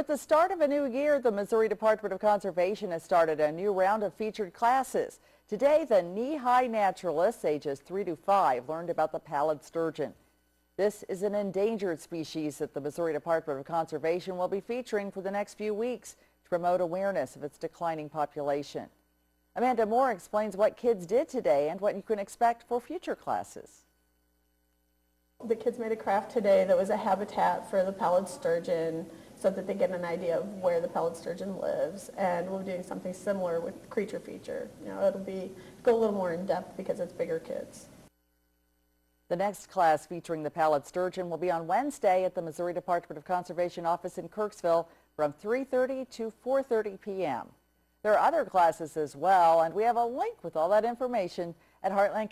With the start of a new year, the Missouri Department of Conservation has started a new round of featured classes. Today, the knee-high naturalists ages 3 to 5 learned about the pallid sturgeon. This is an endangered species that the Missouri Department of Conservation will be featuring for the next few weeks to promote awareness of its declining population. Amanda Moore explains what kids did today and what you can expect for future classes. The kids made a craft today that was a habitat for the pallid sturgeon so that they get an idea of where the pallid sturgeon lives. And we'll be doing something similar with creature feature. You know, it'll be go a little more in depth because it's bigger kids. The next class featuring the pallid sturgeon will be on Wednesday at the Missouri Department of Conservation office in Kirksville from 3.30 to 4.30 p.m. There are other classes as well, and we have a link with all that information at Heartland